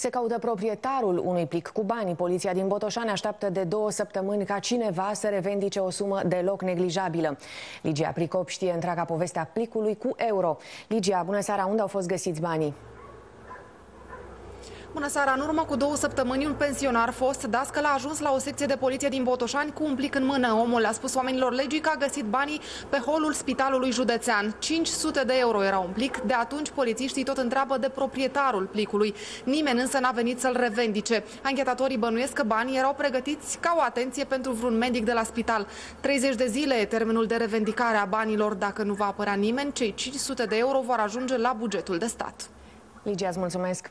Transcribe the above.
Se caută proprietarul unui plic cu bani. Poliția din Botoșani așteaptă de două săptămâni ca cineva să revendice o sumă deloc neglijabilă. Ligia Pricop știe întreaga povestea plicului cu euro. Ligia, bună seara, unde au fost găsiți banii? Bună seara! În urmă cu două săptămâni, un pensionar fost dascăl a ajuns la o secție de poliție din Botoșani cu un plic în mână. Omul a spus oamenilor legii că a găsit banii pe holul spitalului județean. 500 de euro era un plic. De atunci, polițiștii tot întreabă de proprietarul plicului. Nimeni însă n-a venit să-l revendice. Anchetatorii bănuiesc că banii erau pregătiți ca o atenție pentru vreun medic de la spital. 30 de zile e termenul de revendicare a banilor. Dacă nu va apărea nimeni, cei 500 de euro vor ajunge la bugetul de stat. Ligia, îți mulțumesc!